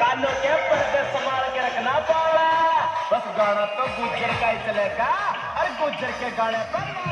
कानों के पर्दे संभाल के रखना पावड़ा बस गाना तो गुजर का ही चलेगा, और गुजर के गाने पर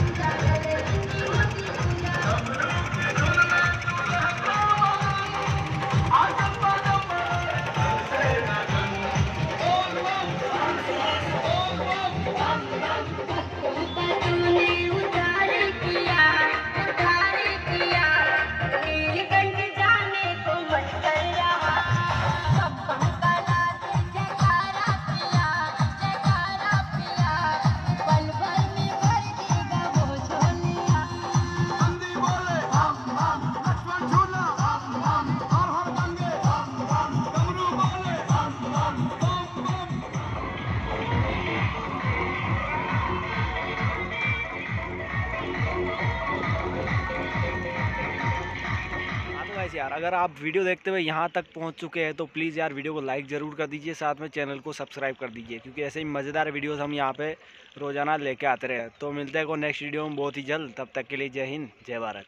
गाइस यार, अगर आप वीडियो देखते हुए यहाँ तक पहुँच चुके हैं तो प्लीज़ यार वीडियो को लाइक ज़रूर कर दीजिए, साथ में चैनल को सब्सक्राइब कर दीजिए, क्योंकि ऐसे ही मज़ेदार वीडियोस हम यहाँ पे रोज़ाना लेके आते रहे तो मिलते हैं को नेक्स्ट वीडियो में बहुत ही जल्द, तब तक के लिए जय हिंद, जय भारत।